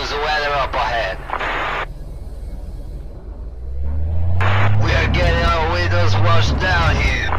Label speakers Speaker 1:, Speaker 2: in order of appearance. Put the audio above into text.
Speaker 1: The weather up ahead. We are getting our windows washed down here.